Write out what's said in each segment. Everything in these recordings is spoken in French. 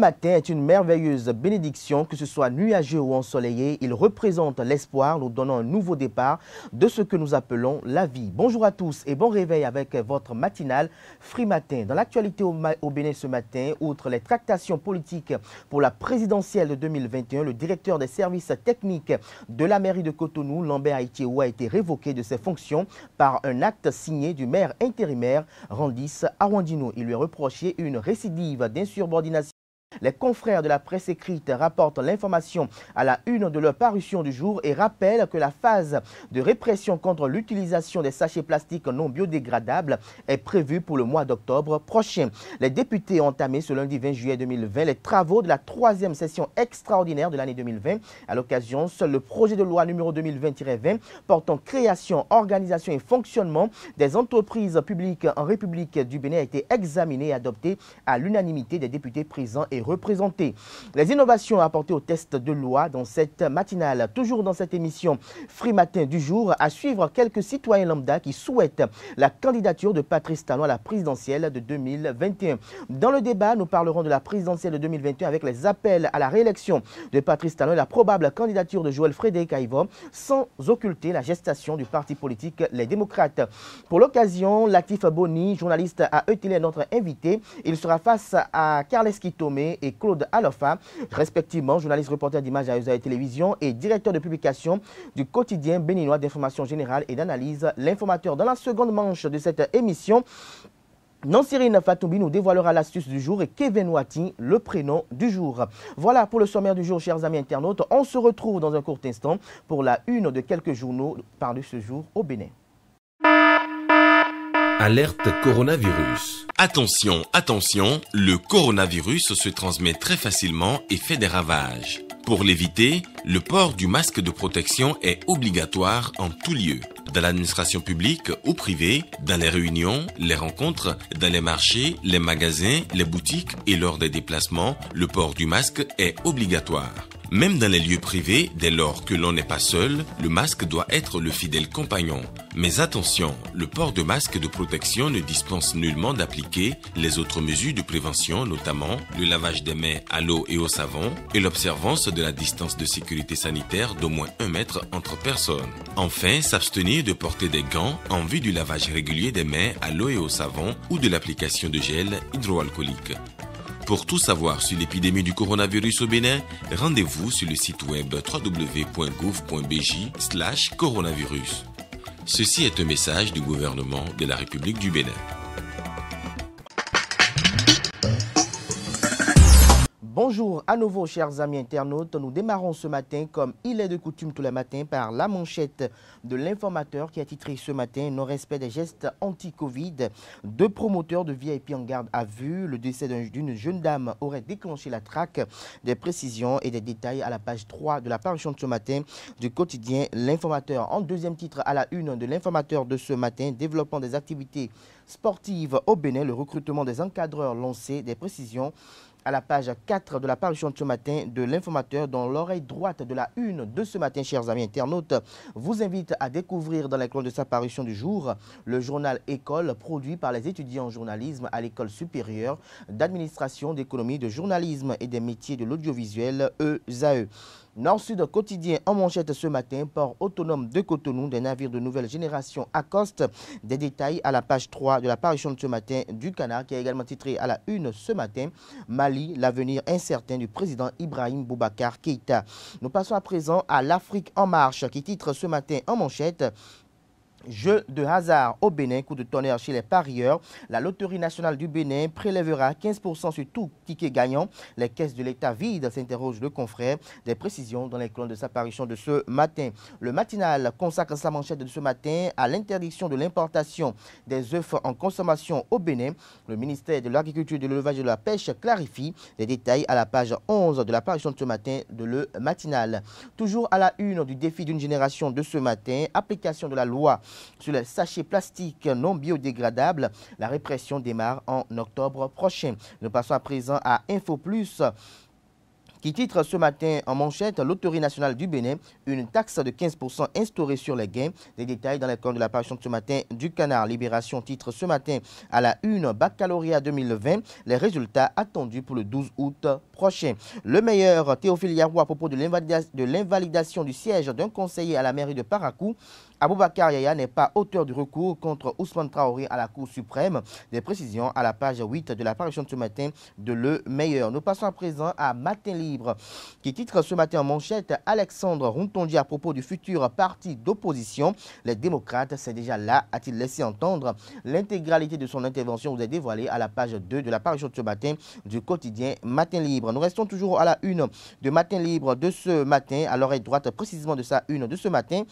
matin est une merveilleuse bénédiction, que ce soit nuageux ou ensoleillé. Il représente l'espoir, nous donnant un nouveau départ de ce que nous appelons la vie. Bonjour à tous et bon réveil avec votre matinale Free Matin. Dans l'actualité au, Bénin ce matin, outre les tractations politiques pour la présidentielle de 2021, le directeur des services techniques de la mairie de Cotonou, Lambert Haïtiou, a été révoqué de ses fonctions par un acte signé du maire intérimaire Randis Arwandino. Il lui a reproché une récidive d'insubordination les confrères de la presse écrite rapportent l'information à la une de leur parution du jour et rappellent que la phase de répression contre l'utilisation des sachets plastiques non biodégradables est prévue pour le mois d'octobre prochain. Les députés ont entamé ce lundi 20 juillet 2020 les travaux de la troisième session extraordinaire de l'année 2020. À l'occasion, seul le projet de loi numéro 2020-20 portant création, organisation et fonctionnement des entreprises publiques en République du Bénin a été examiné et adopté à l'unanimité des députés présents et représentés. Les innovations apportées au test de loi dans cette matinale, toujours dans cette émission Free Matin du jour, à suivre quelques citoyens lambda qui souhaitent la candidature de Patrice Talon à la présidentielle de 2021. Dans le débat, nous parlerons de la présidentielle de 2021 avec les appels à la réélection de Patrice Talon et la probable candidature de Joël Frédéric Aïvo, sans occulter la gestation du parti politique Les Démocrates. Pour l'occasion, l'actif Boni, journaliste à ETL, est notre invité. Il sera face à Carles Et Claude Alofa, respectivement journaliste reporter d'image à USA Télévision et directeur de publication du quotidien béninois d'information générale et d'analyse, l'informateur. Dans la seconde manche de cette émission, Nansirine Fatoubi nous dévoilera l'astuce du jour et Kevin Wati le prénom du jour. Voilà pour le sommaire du jour, chers amis internautes. On se retrouve dans un court instant pour la une de quelques journaux par ce jour au Bénin. Alerte coronavirus. Attention, attention, le coronavirus se transmet très facilement et fait des ravages. Pour l'éviter, le port du masque de protection est obligatoire en tout lieu. Dans l'administration publique ou privée, dans les réunions, les rencontres, dans les marchés, les magasins, les boutiques et lors des déplacements, le port du masque est obligatoire. Même dans les lieux privés, dès lors que l'on n'est pas seul, le masque doit être le fidèle compagnon. Mais attention, le port de masque de protection ne dispense nullement d'appliquer les autres mesures de prévention, notamment le lavage des mains à l'eau et au savon et l'observance de la distance de sécurité sanitaire d'au moins un mètre entre personnes. Enfin, s'abstenir de porter des gants en vue du lavage régulier des mains à l'eau et au savon ou de l'application de gel hydroalcoolique. Pour tout savoir sur l'épidémie du coronavirus au Bénin, rendez-vous sur le site web www.gouv.bj coronavirus. Ceci est un message du gouvernement de la République du Bénin. Bonjour à nouveau chers amis internautes, nous démarrons ce matin comme il est de coutume tous les matins par la manchette de l'informateur qui a titré ce matin Non-respect des gestes anti-Covid. Deux promoteurs de VIP en garde à vue. Le décès d'une jeune dame aurait déclenché la traque. Des précisions et des détails à la page 3 de la parution de ce matin du quotidien L'informateur. En deuxième titre à la une de l'informateur de ce matin, développement des activités sportives au Bénin, le recrutement des encadreurs lancé, des précisions à la page 4 de la parution de ce matin de l'informateur dans l'oreille droite de la une de ce matin, chers amis internautes, vous invite à découvrir dans la colonne de sa parution du jour le journal École produit par les étudiants en journalisme à l'école supérieure d'administration, d'économie, de journalisme et des métiers de l'audiovisuel ESAE. Nord-Sud quotidien en manchette ce matin, port autonome de Cotonou, des navires de nouvelle génération accostent. Des détails à la page 3 de la parution de ce matin du Canard, qui a également titré à la une ce matin, Mali, l'avenir incertain du président Ibrahim Boubacar Keïta. Nous passons à présent à l'Afrique en marche, qui titre ce matin en manchette Jeu de hasard au Bénin, coup de tonnerre chez les parieurs. La Loterie nationale du Bénin prélèvera 15% sur tout ticket gagnant. Les caisses de l'État vides, s'interroge le confrère. Des précisions dans les colonnes de sa parution de ce matin. Le matinal consacre sa manchette de ce matin à l'interdiction de l'importation des œufs en consommation au Bénin. Le ministère de l'Agriculture, de l'Élevage et de la Pêche clarifie les détails à la page 11 de la parution de ce matin de le matinal. Toujours à la une du défi d'une génération de ce matin, application de la loi sur les sachets plastiques non biodégradables. La répression démarre en octobre prochain. Nous passons à présent à Info Plus qui titre ce matin en manchette l'autorité nationale du Bénin, une taxe de 15% instaurée sur les gains. Des détails dans les comptes de l'apparition de ce matin du Canard. Libération titre ce matin à la une baccalauréat 2020. Les résultats attendus pour le 12 août prochain. Le meilleur Théophile Yarou à propos de l'invalidation du siège d'un conseiller à la mairie de Parakou. Aboubakar Yaya n'est pas auteur du recours contre Ousmane Traoré à la Cour suprême. Des précisions à la page 8 de l'apparition de ce matin de Le Meilleur. Nous passons à présent à Matin Libre, qui titre ce matin en manchette Alexandre Rontondi à propos du futur parti d'opposition. Les démocrates, c'est déjà là, a-t-il laissé entendre. L'intégralité de son intervention? Vous est dévoilée à la page 2 de l'apparition de ce matin du quotidien Matin Libre. Nous restons toujours à la une de Matin Libre de ce matin, à l'oreille droite précisément de sa une de ce matin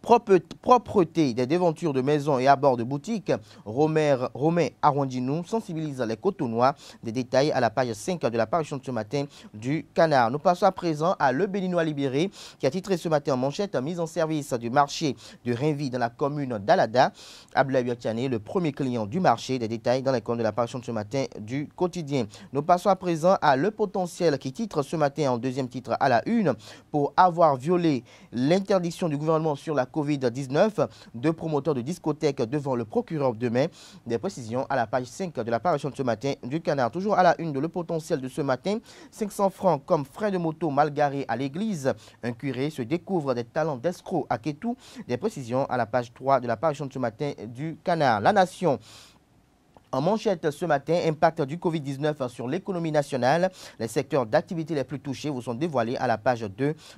propreté des devantures de maisons et abords de boutiques, Romain, Arrondinou sensibilise les Cotonois. Des détails à la page 5 de la parution de ce matin du Canard. Nous passons à présent à Le Béninois Libéré qui a titré ce matin en manchette mise en service du marché de Rinvi dans la commune d'Alada. Abdoulaye le premier client du marché. Des détails dans les comptes de la parution de ce matin du quotidien. Nous passons à présent à Le Potentiel qui titre ce matin en deuxième titre à la une pour avoir violé l'interdiction du gouvernement sur la Covid-19. Deux promoteurs de discothèques devant le procureur demain. Des précisions à la page 5 de l'apparition de ce matin du Canard. Toujours à la une de le potentiel de ce matin. 500 francs comme frais de moto mal garés à l'église. Un curé se découvre des talents d'escroc à Kétou. Des précisions à la page 3 de l'apparition de ce matin du Canard. La Nation. En manchette ce matin, impact du Covid-19 sur l'économie nationale. Les secteurs d'activité les plus touchés vous sont dévoilés à la page 2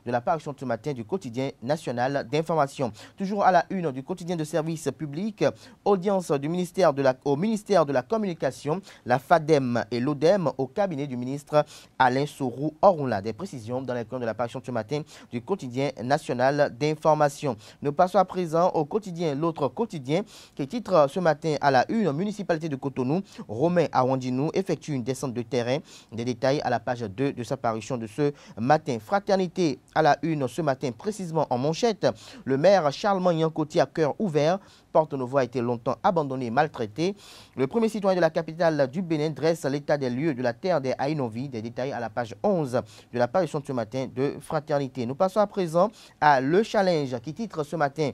de la parution de ce matin du quotidien national d'information. Toujours à la une du quotidien de service public, audience au ministère de la Communication, la FADEM et l'ODEM au cabinet du ministre Alain Sourou Orunla. Des précisions dans les de la parution de ce matin du quotidien national d'information. Nous passons à présent au quotidien, l'autre quotidien qui titre ce matin à la une municipalité de Cotonou, Romain Awandinou effectue une descente de terrain. Des détails à la page 2 de sa parution de ce matin. Fraternité à la une ce matin, précisément en manchette. Le maire Charles Magnan-Coty à cœur ouvert Porte Novo a été longtemps abandonné et maltraité. Le premier citoyen de la capitale du Bénin dresse l'état des lieux de la terre des Aïnovi. Des détails à la page 11 de la parution de ce matin de Fraternité. Nous passons à présent à Le Challenge qui titre ce matin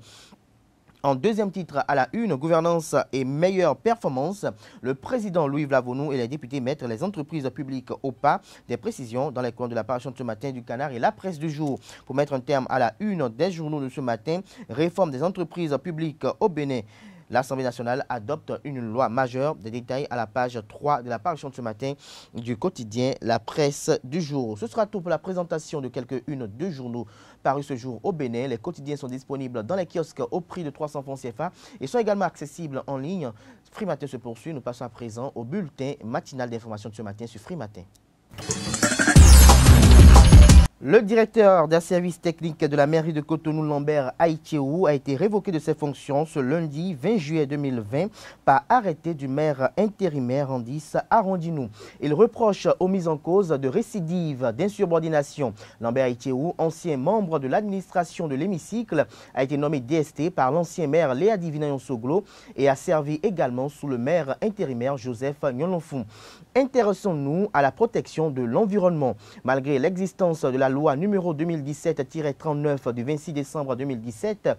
en deuxième titre à la une, gouvernance et meilleure performance, le président Louis Vlavonou et les députés mettent les entreprises publiques au pas. Des précisions dans les comptes de la de ce matin du Canard et la presse du jour. Pour mettre un terme à la une des journaux de ce matin, réforme des entreprises publiques au Bénin. L'Assemblée nationale adopte une loi majeure. Des détails à la page 3 de la parution de ce matin du quotidien La Presse du jour. Ce sera tout pour la présentation de quelques-unes de journaux parus ce jour au Bénin. Les quotidiens sont disponibles dans les kiosques au prix de 300 francs CFA et sont également accessibles en ligne. Free Matin se poursuit. Nous passons à présent au bulletin matinal d'information de ce matin sur Free Matin. Le directeur des services techniques de la mairie de Cotonou, Lambert Haïtiou, a été révoqué de ses fonctions ce lundi 20 juillet 2020 par arrêté du maire intérimaire Andis Arrondinou. Il reproche aux mises en cause de récidive d'insubordination. Lambert Haïtiou, ancien membre de l'administration de l'hémicycle, a été nommé DST par l'ancien maire Léa Divinayon Soglo et a servi également sous le maire intérimaire Joseph Nyolonfou. Intéressons-nous à la protection de l'environnement. Malgré l'existence de la loi numéro 2017-39 du 26 décembre 2017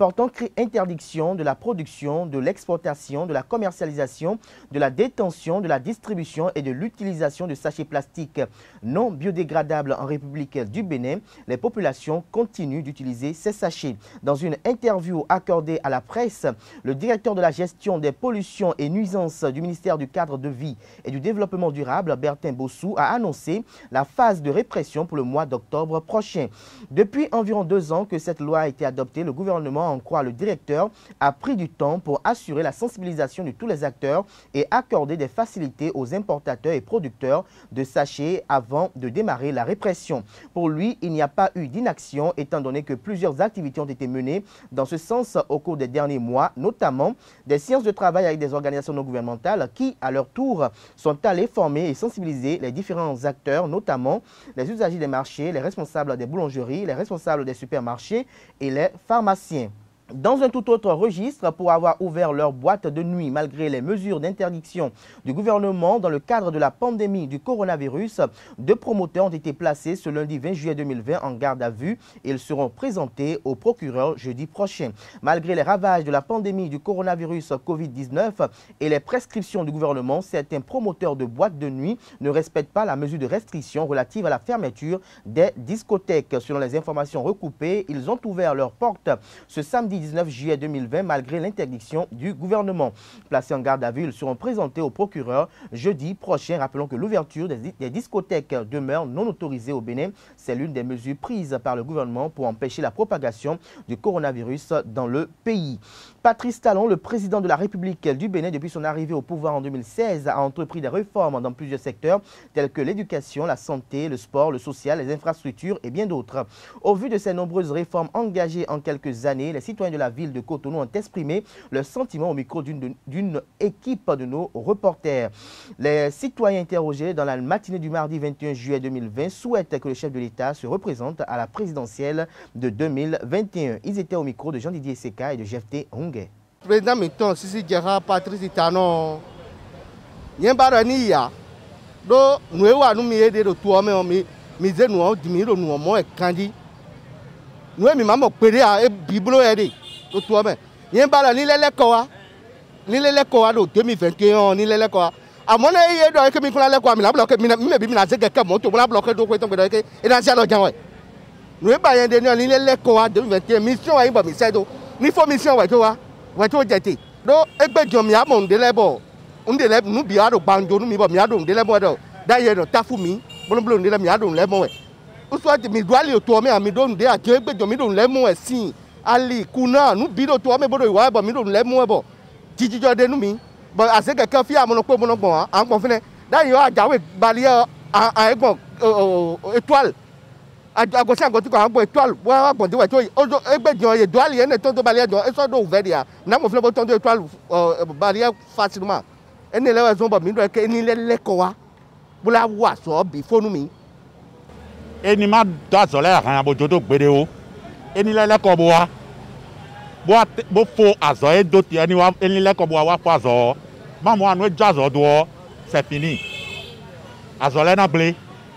portant interdiction de la production, de l'exportation, de la commercialisation, de la détention, de la distribution et de l'utilisation de sachets plastiques non biodégradables en République du Bénin, les populations continuent d'utiliser ces sachets. Dans une interview accordée à la presse, le directeur de la gestion des pollutions et nuisances du ministère du cadre de vie et du développement durable, Bertin Bossou, a annoncé la phase de répression pour le mois d'octobre prochain. Depuis environ deux ans que cette loi a été adoptée, le gouvernement en croit le directeur, a pris du temps pour assurer la sensibilisation de tous les acteurs et accorder des facilités aux importateurs et producteurs de sachets avant de démarrer la répression. Pour lui, il n'y a pas eu d'inaction étant donné que plusieurs activités ont été menées dans ce sens au cours des derniers mois, notamment des séances de travail avec des organisations non gouvernementales qui, à leur tour, sont allées former et sensibiliser les différents acteurs, notamment les usagers des marchés, les responsables des boulangeries, les responsables des supermarchés et les pharmaciens. Dans un tout autre registre, pour avoir ouvert leur boîte de nuit malgré les mesures d'interdiction du gouvernement dans le cadre de la pandémie du coronavirus, deux promoteurs ont été placés ce lundi 20 juillet 2020 en garde à vue ils seront présentés au procureur jeudi prochain. Malgré les ravages de la pandémie du coronavirus Covid-19 et les prescriptions du gouvernement, certains promoteurs de boîtes de nuit ne respectent pas la mesure de restriction relative à la fermeture des discothèques. Selon les informations recoupées, ils ont ouvert leurs portes ce samedi 19 juillet 2020 malgré l'interdiction du gouvernement. Placés en garde à vue, seront présentés au procureur jeudi prochain. Rappelons que l'ouverture des, des, discothèques demeure non autorisée au Bénin. C'est l'une des mesures prises par le gouvernement pour empêcher la propagation du coronavirus dans le pays. Patrice Talon, le président de la République du Bénin depuis son arrivée au pouvoir en 2016, a entrepris des réformes dans plusieurs secteurs tels que l'éducation, la santé, le sport, le social, les infrastructures et bien d'autres. Au vu de ces nombreuses réformes engagées en quelques années, les citoyens de la ville de Cotonou ont exprimé leur sentiment au micro d'une équipe de nos reporters. Les citoyens interrogés dans la matinée du mardi 21 juillet 2020 souhaitent que le chef de l'État se représente à la présidentielle de 2021. Ils étaient au micro de Jean-Didier Seka et de Jefté Hongé. president mi tɔn sisi dzeka patrice tanɔ nye ba ɖe ni ya ɖo nue wa nu mi ye de ɖo toa me mi mi ze nua dimi ɖo nua mɔ eka nue mi ma mɔ kpe ɖe a ebi blo yɛ de ɖo toa me nye ba ɖe ni lɛlɛ kɔ wa ni lɛlɛ kɔ wa ɖo demi vɛnte hɔn ni lɛlɛ kɔ wa. Àmọ́ náà iye dọ̀ eke mi kúnlẹ̀ lẹ́kọ̀ọ́ àmì làbúlọ̀ mi mi bí mi nà se kẹ̀kẹ́ mọ́tò mo làbúlọ̀ kẹ́ dókòó ìtọ́gbẹ̀dọ̀ eke iná sí àlọ́ jẹun ẹ̀. nùgbà yẹn de ní ọ̀nì lẹ́lẹ́kọ̀ọ́ wa dèmí fẹ̀ tiẹ̀ mi sùn wa yín bọ̀ mi sẹ́ do mi fọ́ mi sùn wa wa wɛtɔ jɛte ɖo egbe dzɔ mi amɔ ŋde lɛ bɔ ŋde lɛ nu bi aɖo mi bɔ mi aɖo ŋde lɛ tafu mi. Bloblo ŋde mi aɖo ŋde lɛ mɔ mi do ali tɔ mi ami do ŋde adze egbe dzɔ mi do ŋde lɛ mɔ wɛ si. Ali kuna nu bi do tɔ mi bo do iwa bɔ mi do ŋde lɛ mɔ wɛ bɔ dzidzidzɔ de nu mi. Bɔn agɔsi agɔti kɔ agbɔ etualu bɔ agbɔ diwɔ etso ozo egbe diwɔ ye duali yɛ ne tɔntɔn bali yɛ dɔn esɔ do vɛ dia namu filɛ bɔ tɔntɔn etualu ɔ bali yɛ fasi ma ene lɛ wɛ zɔn bɔ mi dɔ yɛ ke la lɛ lɛ kɔ wa mi. eni ma do azɔlɛ yàrá bo dodo gbede o. Eni lɛ lɛ kɔ bo wa. Bo a bo fo azɔ ye do tiɛ ni wa eni lɛ kɔ bo wa wa fo azɔ mamu anu.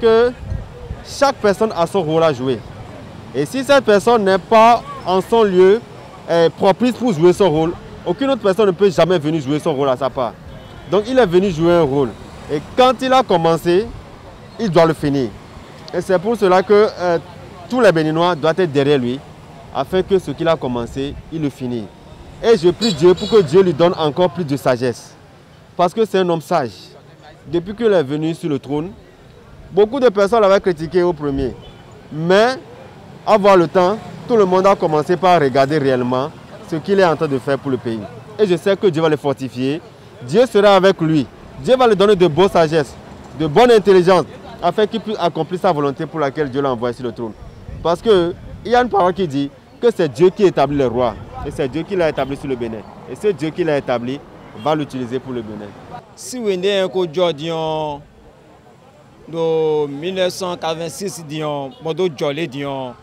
que chaque personne a son rôle à jouer. Et si cette personne n'est pas en son lieu euh, propice pour jouer son rôle, aucune autre personne ne peut jamais venir jouer son rôle à sa part. Donc il est venu jouer un rôle. Et quand il a commencé, il doit le finir. Et c'est pour cela que tous les Béninois doivent être derrière lui, afin que ce qu'il a commencé, il le finisse. Et je prie Dieu pour que Dieu lui donne encore plus de sagesse. Parce que c'est un homme sage. Depuis qu'il est venu sur le trône, beaucoup de personnes l'avaient critiqué au premier. Mais, à voir le temps, tout le monde a commencé par regarder réellement ce qu'il est en train de faire pour le pays. Et je sais que Dieu va le fortifier. Dieu sera avec lui. Dieu va lui donner de bonne sagesse, de bonne intelligence, afin qu'il puisse accomplir sa volonté pour laquelle Dieu l'a envoyé sur le trône. Parce qu'il y a une parole qui dit que c'est Dieu qui établit les rois. Et c'est Dieu qui l'a établi sur le Bénin. Et c'est Dieu qui l'a établi va l'utiliser pour le Bénin. Si vous avez un Dion, de 1986 Dion, Modo Jolé Dion,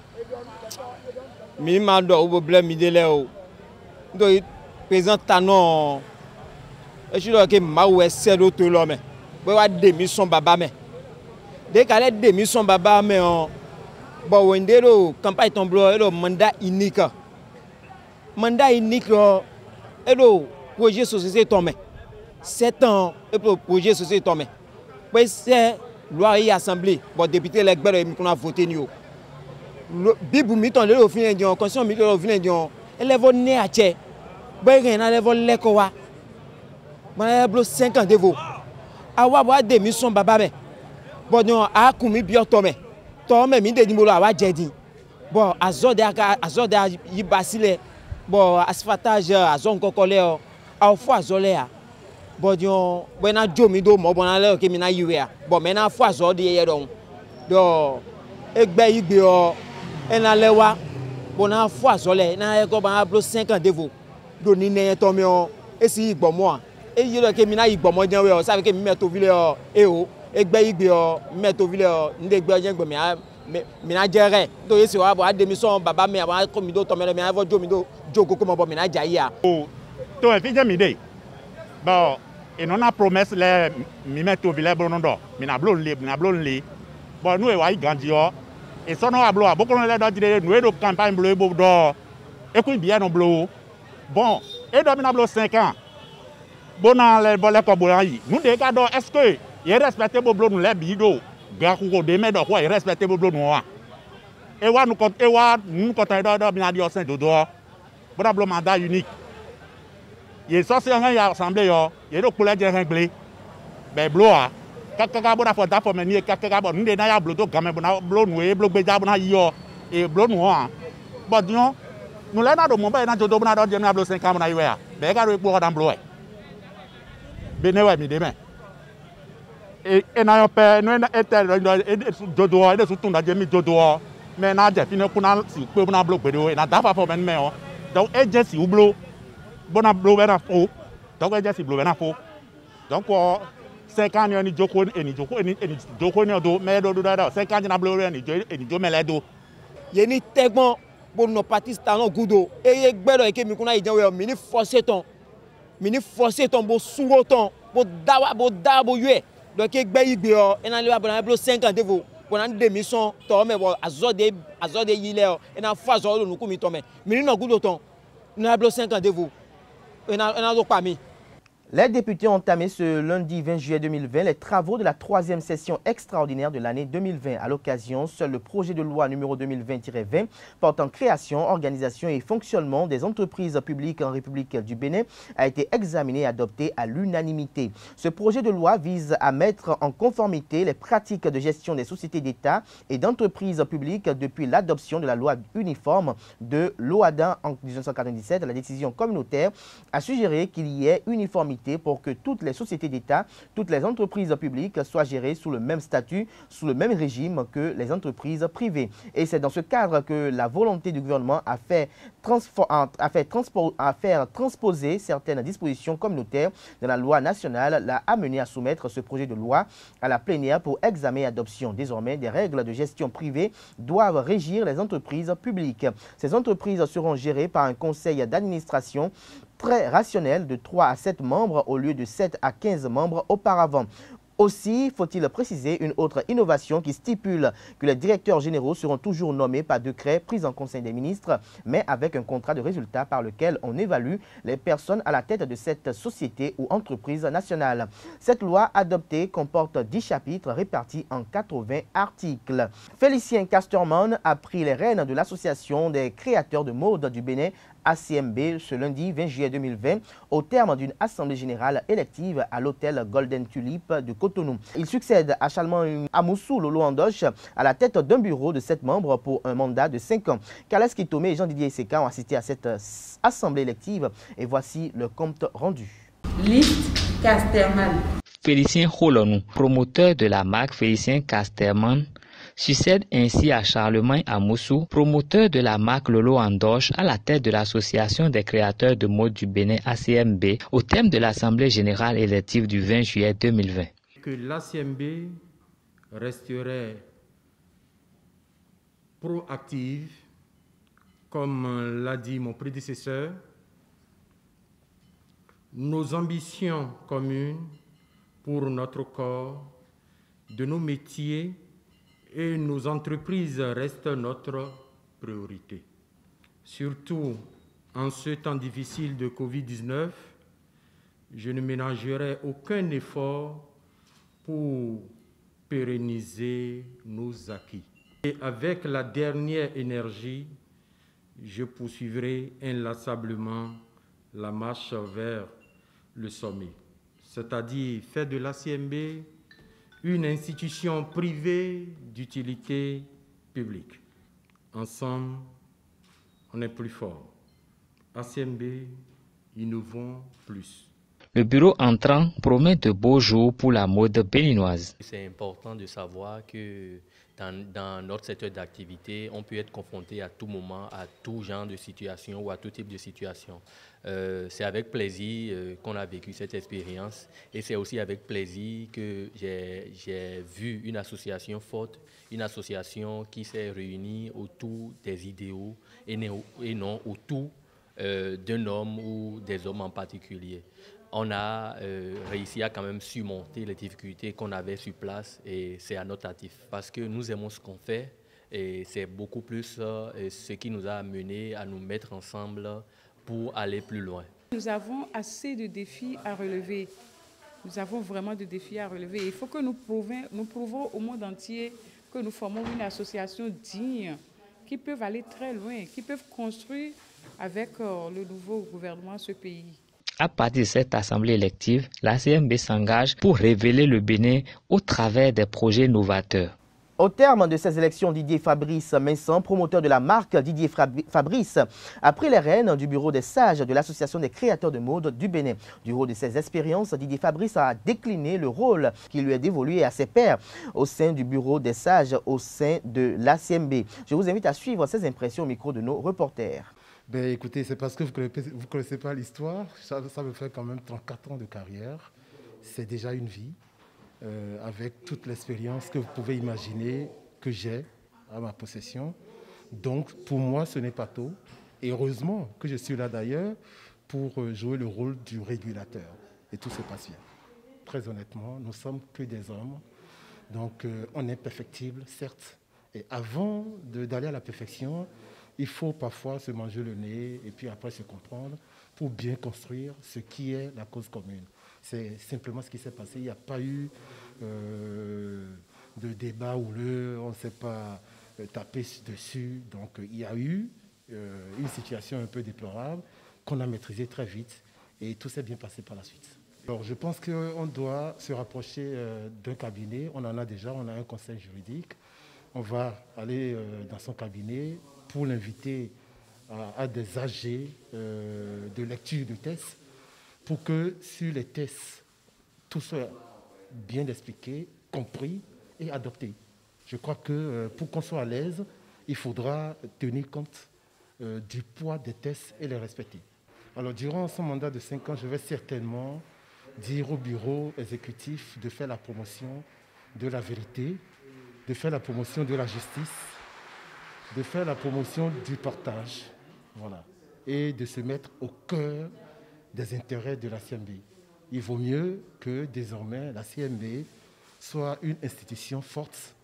Minima do problème midele o. Do président Tanon. Et je dois que ma ou essaie de tout l'homme. Bo wa démission baba me. Dès qu'elle démission baba me on bon wendero campagne tomblo elo mandat unique mandat unique elo projet société tombé sept ans et projet société tombé puis c'est loi yìí assemblée bon député lẹ gbẹ́rọ èmi kúnra voté ni o. Bíbù mi tàn lérò òfin ẹ̀dìyàn constitution mi lérò òfin ẹ̀dìyàn ẹlẹ́fọ́ ní àtsẹ bẹ́ẹ̀ kẹ́yìn náà ẹlẹ́fọ́ lẹ́kọ̀ọ́ wa. Mọ ẹlẹ́fọ́ blo cinquante devo awo abo adé mi sùn bàbá mẹ. Bọ̀ ní àákùn mi bí ọtọ mẹ. Tọ́ mẹ mi dé ní mo lọ àwa jẹ dín bọ̀ azọ́dẹ aka azọ́dẹ yìí basílẹ̀ bọ̀ asifatage azọ́ nkọ́kọ́ lẹ́ ọ àwọn fún azọ́ yà ya bɔn diɔ bɔn na dzo mi do mɔ bɔn na lɛ ke mi na yi ya bɔn mɛ na fɔ azɔ de yɛ dɔn dɔ egbe yi gbe yɔ ɛna lɛ wa bɔn na fɔ azɔ lɛ na yɛ kɔ bɔn na blo cinquante devo do ni nɛ tɔ mi yɔ esi yi gbɔmɔ a eyi yɛ ke mi na yi gbɔmɔ jɛ yɔ sabi ke mi mɛ tovi lɛ yɔ e o egbe yi gbe yɔ mi mɛ tovi lɛ yɔ n de gbe jɛ gbɛ mi a mina jɛrɛ to esi wa bɔ a demisɔn baba mi a bɔ a mi do tɔmɛ lɛ mi a fɔ mi do dzo koko ma bɔ mina dza yi ya. o to evidze mi de bɔn ìnana promesse lɛ mímɛ tovi lɛ bolo dɔ mina blo nle mina blo nle bɔn nu ewa yi gandzi yɔ ìsɔnɔ wa blo abokolo lɛ dɔ dzi de nu eɖo campagne blo ebo dɔ eku biɛ no blo. Bɔn eɖɔ mina blo cinq ans. Bona lɛ bɔ lɛ kɔ bo yi. Nu de ka dɔ est ce que yɛ respecte bo blo nu lɛ bi do? Gakuko de mɛ dɔ kɔ yɛ respecte bo blo nu wa ewa nukɔ ewa nukɔtɔ yi dɔ dɔ mina di ɔsɛn dodo bona blo mandat unique ye sɔsi hɛn ya assemblée yɔ ye ɖo kplɔ dze hɛn gble. Bɛ bloa kakaka bona fɔ dafɔ mɛ ni ye kakaka bɔ nu de na ya blo to game bona blo nu ye blo gbedza bona yi yɔ. E blo nu hã bɔn diɔ nu lɛ na do mɔ bɛ na dodo bona dɔ dze na blo sɛn kan bona yi wɛ ya bɛ ka do ekpɔ ɔdan blo wɛ. Be ne wɛ mi de mɛ e ena yɔ pɛ nu etɛ e e de su tun da dze mi dodo mɛ na dze fi ne kuna si kpe bona blo gbedo ena dafa fɔ mɛ nu mɛ yɔ donc e dze si wu blo bona blo bɛ na fo donc edze si blo bɛ na fo donc sɛkan ni eni dzoko eni dzoko eni eni dzoko ni do mɛ do do da da. Sɛkan dzina blo eni dzo eni dzo mɛ lɛ do. yeni tɛgbɔn bo nɔ pakistan nɔ gudo eye gbɛdɔ yi ke mi kuna yi jɛn wɛ mi ni fɔse tɔn mi ni fɔse tɔn bo sungo tɔn bo dawa bo da bo yɔɛ dɔ ke gbɛ yi gbe yɔ ena leba bɔna eblo cinquante devo bɔna n demi sɔn tɔ mɛ bɔ azɔ de azɔ de yi lɛ yɔ ena fɔ azɔ lo nuku mi tɔ mɛ mi ni nɔ gudo tɔn ena eblo cinquante ina, na zo kwa mim. Les députés ont entamé ce lundi 20 juillet 2020 les travaux de la troisième session extraordinaire de l'année 2020. À l'occasion, seul le projet de loi numéro 2020-20 portant création, organisation et fonctionnement des entreprises publiques en République du Bénin a été examiné et adopté à l'unanimité. Ce projet de loi vise à mettre en conformité les pratiques de gestion des sociétés d'État et d'entreprises publiques depuis l'adoption de la loi uniforme de l'OADA en 1997. La décision communautaire a suggéré qu'il y ait uniformité pour que toutes les sociétés d'État, toutes les entreprises publiques soient gérées sous le même statut, sous le même régime que les entreprises privées. Et c'est dans ce cadre que la volonté du gouvernement a fait, faire transposer certaines dispositions communautaires de la loi nationale l'a amené à soumettre ce projet de loi à la plénière pour examen et adoption. Désormais, des règles de gestion privée doivent régir les entreprises publiques. Ces entreprises seront gérées par un conseil d'administration très rationnel de 3 à 7 membres au lieu de 7 à 15 membres auparavant. Aussi, faut-il préciser une autre innovation qui stipule que les directeurs généraux seront toujours nommés par décret pris en Conseil des ministres, mais avec un contrat de résultat par lequel on évalue les personnes à la tête de cette société ou entreprise nationale. Cette loi adoptée comporte 10 chapitres répartis en 80 articles. Félicien Casterman a pris les rênes de l'Association des créateurs de mode du Bénin ACMB ce lundi 20 juillet 2020 au terme d'une assemblée générale élective à l'hôtel Golden Tulip de Cotonou. Il succède à Chalman Amoussou Lolo Andoche à la tête d'un bureau de 7 membres pour un mandat de 5 ans. Carles Kitome et Jean-Didier Seka ont assisté à cette assemblée élective et voici le compte rendu. Liste Casterman. Félicien Holonou, promoteur de la marque Félicien Casterman, succède ainsi à Charlemagne Amoussou, promoteur de la marque Lolo Andoche à la tête de l'Association des créateurs de mode du Bénin ACMB au thème de l'Assemblée générale élective du 20 juillet 2020. Que l'ACMB resterait proactive, comme l'a dit mon prédécesseur, nos ambitions communes pour notre corps, de nos métiers et nos entreprises restent notre priorité. Surtout en ce temps difficile de Covid-19, je ne ménagerai aucun effort pour pérenniser nos acquis. Et avec la dernière énergie, je poursuivrai inlassablement la marche vers le sommet, c'est-à-dire faire de l'ACMB une institution privée d'utilité publique. Ensemble, on est plus fort. ACMB, innovons plus. Le bureau entrant promet de beaux jours pour la mode béninoise. C'est important de savoir que dans, notre secteur d'activité, on peut être confronté à tout moment à tout genre de situation ou à tout type de situation. Euh, c'est avec plaisir euh, qu'on a vécu cette expérience et c'est aussi avec plaisir que j'ai vu une association forte, une association qui s'est réunie autour des idéaux et, non autour euh, d'un homme ou des hommes en particulier on a euh, réussi à quand même surmonter les difficultés qu'on avait sur place et c'est actif parce que nous aimons ce qu'on fait et c'est beaucoup plus euh, ce qui nous a amené à nous mettre ensemble pour aller plus loin. Nous avons assez de défis à relever. Nous avons vraiment de défis à relever. Il faut que nous prouvons, nous au monde entier que nous formons une association digne qui peut aller très loin, qui peut construire avec euh, le nouveau gouvernement ce pays. À partir de cette assemblée élective, la CMB s'engage pour révéler le Bénin au travers des projets novateurs. Au terme de ces élections, Didier Fabrice Messon, promoteur de la marque Didier Fabrice, a pris les rênes du bureau des sages de l'Association des créateurs de mode du Bénin. Du haut de ses expériences, Didier Fabrice a décliné le rôle qui lui est dévolu à ses pairs au sein du bureau des sages au sein de l'ACMB. Je vous invite à suivre ces impressions au micro de nos reporters. Ben, écoutez, c'est parce que vous ne connaissez, pas l'histoire. Ça, ça, me fait quand même 34 ans de carrière. C'est déjà une vie, euh, avec toute l'expérience que vous pouvez imaginer que j'ai à ma possession. Donc, pour moi, ce n'est pas tôt. Et heureusement que je suis là d'ailleurs pour euh, jouer le rôle du régulateur. Et tout se passe bien. Très honnêtement, nous sommes que des hommes. Donc, euh, on est perfectible, certes. Et avant d'aller à la perfection, il faut parfois se manger le nez et puis après se comprendre pour bien construire ce qui est la cause commune. C'est simplement ce qui s'est passé. Il n'y a pas eu euh, de débat houleux, on ne s'est pas euh, tapé dessus. Donc il y a eu euh, une situation un peu déplorable qu'on a maîtrisée très vite et tout s'est bien passé par la suite. Alors je pense qu'on doit se rapprocher d'un cabinet. On en a déjà, on a un conseil juridique. On va aller dans son cabinet, pour l'inviter à, des AG euh, de lecture de tests pour que sur les tests, tout soit bien expliqué, compris et adopté. Je crois que euh, pour qu'on soit à l'aise, il faudra tenir compte euh, du poids des tests et les respecter. Alors durant son mandat de 5 ans, je vais certainement dire au bureau exécutif de faire la promotion de la vérité, de faire la promotion de la justice, de faire la promotion du partage voilà, et de se mettre au cœur des intérêts de la CMB. Il vaut mieux que désormais la CMB soit une institution forte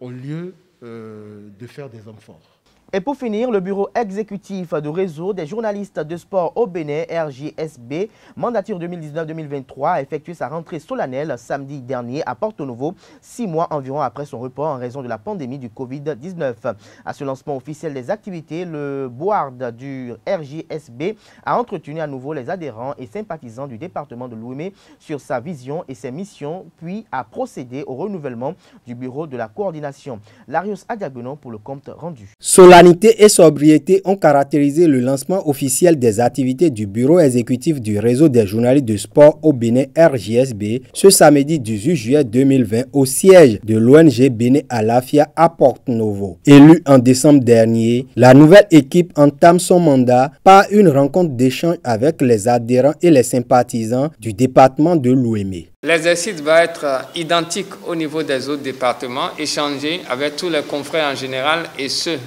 au lieu euh, de faire des hommes forts. Et pour finir, le bureau exécutif du réseau des journalistes de sport au Bénin, RJSB, mandature 2019-2023, a effectué sa rentrée solennelle samedi dernier à Porto Novo, six mois environ après son report en raison de la pandémie du Covid-19. À ce lancement officiel des activités, le board du RJSB a entretenu à nouveau les adhérents et sympathisants du département de Louémé sur sa vision et ses missions, puis a procédé au renouvellement du bureau de la coordination. Larios Adiagonon pour le compte rendu. Solennité et sobriété ont caractérisé le lancement officiel des activités du bureau exécutif du réseau des journalistes de sport au Bénin RJSB ce samedi 18 juillet 2020 au siège de l'ONG Bénin Alafia à Porto Novo. Élu en décembre dernier, la nouvelle équipe entame son mandat par une rencontre d'échange avec les adhérents et les sympathisants du département de l'Ouémé. L'exercice va être identique au niveau des autres départements, échanger avec tous les confrères en général et ceux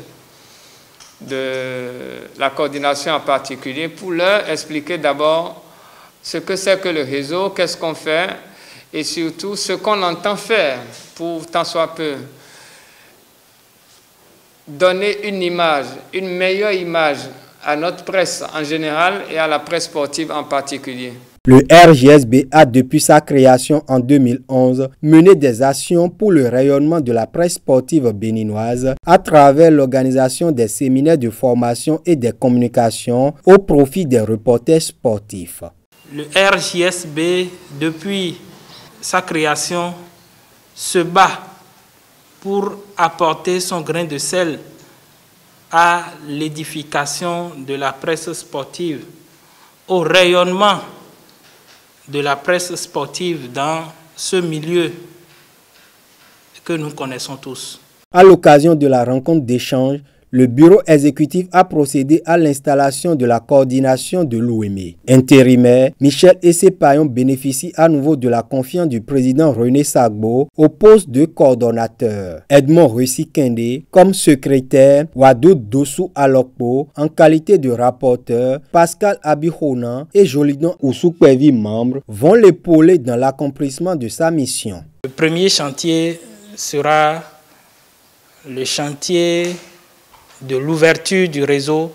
de la coordination en particulier pour leur expliquer d'abord ce que c'est que le réseau, qu'est-ce qu'on fait et surtout ce qu'on entend faire pour tant soit peu donner une image, une meilleure image à notre presse en général et à la presse sportive en particulier. Le RGSB a depuis sa création en 2011 mené des actions pour le rayonnement de la presse sportive béninoise à travers l'organisation des séminaires de formation et des communications au profit des reporters sportifs. Le RJSB, depuis sa création, se bat pour apporter son grain de sel à l'édification de la presse sportive, au rayonnement de la presse sportive dans ce milieu que nous connaissons tous. À l'occasion de la rencontre d'échange, le bureau exécutif a procédé à l'installation de la coordination de l'OME. Intérimaire, Michel Essepayon bénéficie à nouveau de la confiance du président René Sagbo au poste de coordonnateur. Edmond Russi Kende comme secrétaire, Wadou Dossou Alokpo en qualité de rapporteur, Pascal Abihona et Jolidon Ousoukwevi membre vont l'épauler dans l'accomplissement de sa mission. Le premier chantier sera le chantier de l'ouverture du réseau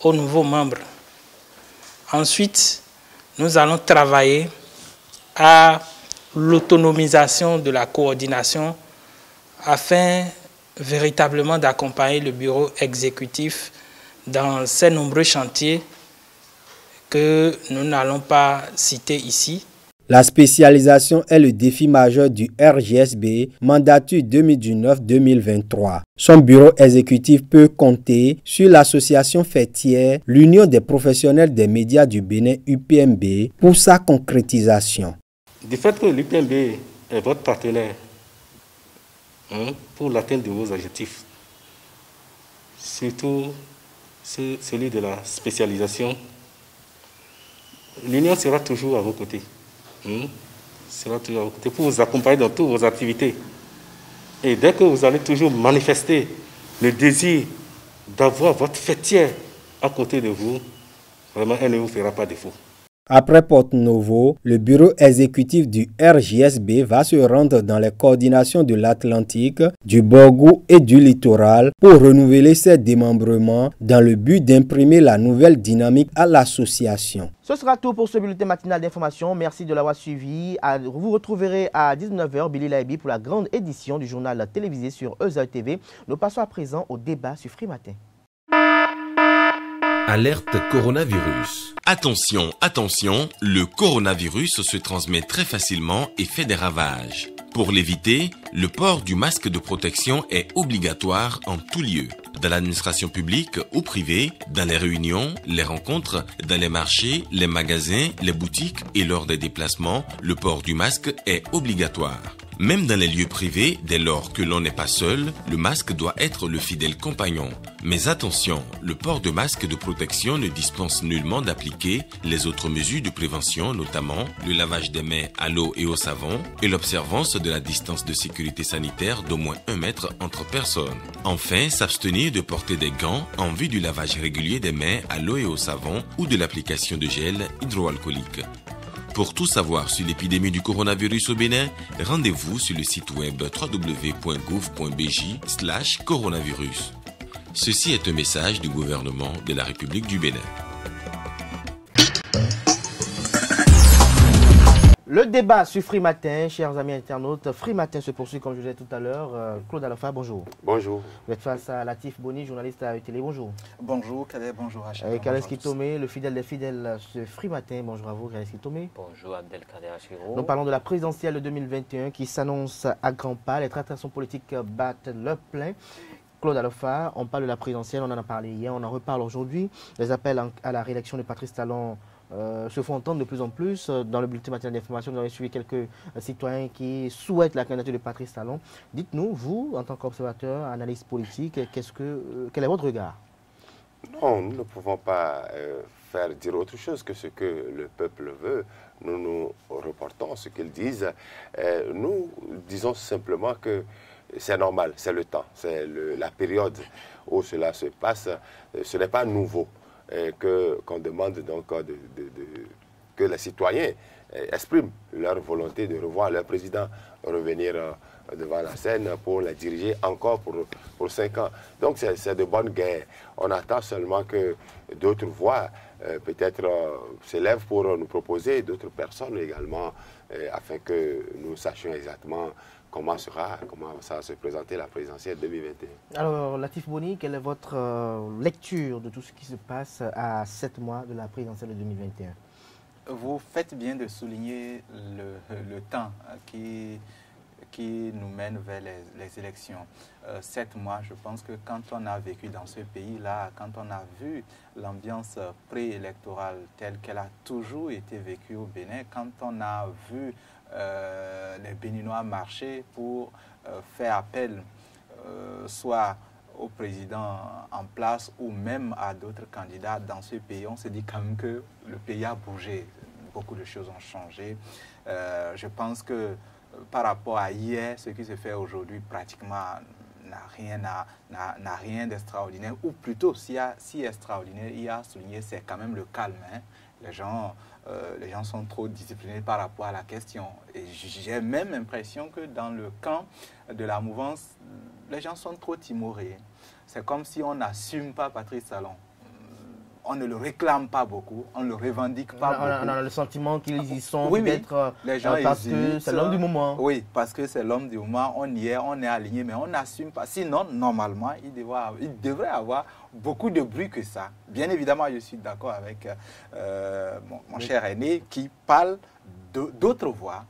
aux nouveaux membres. Ensuite, nous allons travailler à l'autonomisation de la coordination afin véritablement d'accompagner le bureau exécutif dans ces nombreux chantiers que nous n'allons pas citer ici. La spécialisation est le défi majeur du RGSB, mandature 2019-2023. Son bureau exécutif peut compter sur l'association fêtière, l'Union des professionnels des médias du Bénin UPMB pour sa concrétisation. Du fait que l'UPMB est votre partenaire hein, pour l'atteinte de vos objectifs, surtout celui de la spécialisation, l'Union sera toujours à vos côtés. Hmm? sera toujours pour vous accompagner dans toutes vos activités. Et dès que vous allez toujours manifester le désir d'avoir votre fêtière à côté de vous, vraiment, elle ne vous fera pas défaut. Après Porto Novo, le bureau exécutif du RJSB va se rendre dans les coordinations de l'Atlantique, du Borgou et du littoral pour renouveler ses démembrements dans le but d'imprimer la nouvelle dynamique à l'association. Ce sera tout pour ce bulletin matinal d'information. Merci de l'avoir suivi. Vous retrouverez à 19h Billy Laibi pour la grande édition du journal télévisé sur EZA TV. Nous passons à présent au débat sur Free. Alerte coronavirus. Attention, attention, le coronavirus se transmet très facilement et fait des ravages. Pour l'éviter, le port du masque de protection est obligatoire en tout lieu. Dans l'administration publique ou privée, dans les réunions, les rencontres, dans les marchés, les magasins, les boutiques et lors des déplacements, le port du masque est obligatoire. Même dans les lieux privés, dès lors que l'on n'est pas seul, le masque doit être le fidèle compagnon. Mais attention, le port de masque de protection ne dispense nullement d'appliquer les autres mesures de prévention, notamment le lavage des mains à l'eau et au savon et l'observance de la distance de sécurité sanitaire d'au moins un mètre entre personnes. Enfin, s'abstenir de porter des gants en vue du lavage régulier des mains à l'eau et au savon ou de l'application de gel hydroalcoolique. Pour tout savoir sur l'épidémie du coronavirus au Bénin, rendez-vous sur le site web www.gouv.bj coronavirus. Ceci est un message du gouvernement de la République du Bénin. Le débat sur Free Matin, chers amis internautes. Free Matin se poursuit comme je disais tout à l'heure. Euh, Claude Alofa, bonjour. Bonjour. Vous êtes face à Latif Boni, journaliste à télé. Bonjour. Bonjour, Kader, bonjour à Et Kaleski Tomé, le fidèle des fidèles ce Free Matin. Bonjour à vous, Kaleski Tomé. Bonjour, Abdelkader Achiro. Nous parlons de la présidentielle de 2021 qui s'annonce à grands pas. Les tractations politiques battent leur plein. Claude Alofa, on parle de la présidentielle, on en a parlé hier, on en reparle aujourd'hui. Les appels à la réélection de Patrice Talon euh, se font entendre de plus en plus. Euh, dans le bulletin matinal d'information, nous avons suivi quelques euh, citoyens qui souhaitent la candidature de Patrice Talon. Dites-nous, vous, en tant qu'observateur, analyste politique, que, quel est votre regard? Non, nous ne pouvons pas faire dire autre chose que ce que le peuple veut. Nous nous reportons ce qu'ils disent. nous disons simplement que c'est normal, c'est le temps, c'est la période où cela se passe. Ce n'est pas nouveau que qu'on demande donc que les citoyens eh, expriment leur volonté de revoir leur président revenir euh, devant la scène pour la diriger encore pour, pour cinq ans. Donc c'est de bonne guerre. On attend seulement que d'autres voix euh, peut-être euh, s'élèvent pour nous proposer, d'autres personnes également, afin que nous sachions exactement comment sera, comment ça va se présenter la présidentielle 2021. Alors, Latif Boni, quelle est votre euh, lecture de tout ce qui se passe à sept mois de la présidentielle de 2021 Vous faites bien de souligner le, temps qui, qui nous mène vers les, élections. sept mois, je pense que quand on a vécu dans ce pays-là, quand on a vu l'ambiance préélectorale telle qu'elle a toujours été vécue au Bénin, quand on a vu les Béninois marcher pour faire appel soit au président en place ou même à d'autres candidats dans ce pays, on se dit quand même que le pays a bougé. Beaucoup de choses ont changé. Euh, je pense que euh, par rapport à hier, ce qui se fait aujourd'hui pratiquement n'a rien, n'a rien d'extraordinaire, ou plutôt, si, si extraordinaire, il y a souligné, c'est quand même le calme. Hein. Les, gens, euh, les gens sont trop disciplinés par rapport à la question. Et j'ai même l'impression que dans le camp de la mouvance, les gens sont trop timorés. C'est comme si on n'assume pas Patrice Talon. On ne le réclame pas beaucoup, on ne le revendique pas beaucoup. On a, le sentiment qu'ils y sont oui, peut-être euh, les gens parce que c'est l'homme du moment. Oui, parce que c'est l'homme du moment, on y est, on est aligné, mais on n'assume pas. Sinon, normalement, il devrait, il devrait avoir beaucoup de bruit que ça. Bien évidemment, je suis d'accord avec euh, mon cher aîné qui parle d'autres voix,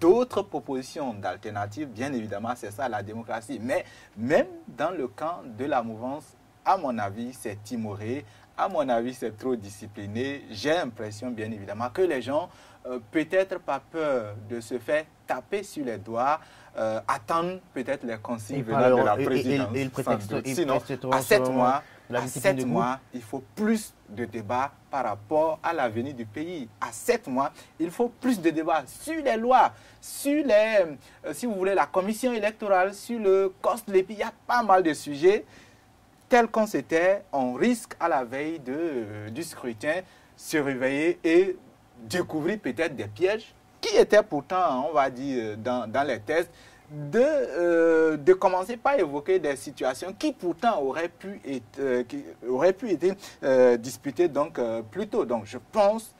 d'autres propositions d'alternatives, bien évidemment, c'est ça la démocratie. Mais même dans le camp de la mouvance, à mon avis, c'est timoré. À mon avis, c'est trop discipliné. J'ai l'impression, bien évidemment, que les gens, euh, peut-être pas peur de se faire taper sur les doigts, euh, attendent peut-être les consignes venant de la présidence. Sinon, à sept mois, à sept mois, il faut plus de débats par rapport à l'avenir du pays. À sept mois, il faut plus de débats sur les lois, sur les, euh, si vous voulez, la commission électorale, sur le cost de l'EPI. Il y a pas mal de sujets. Tel qu'on s'était, on risque à la veille de, euh, du scrutin se réveiller et découvrir peut-être des pièges qui étaient pourtant, on va dire, dans, dans les tests de, euh, de commencer par évoquer des situations qui pourtant auraient pu être, euh, auraient pu être euh, disputées donc, plus tôt. Donc je pense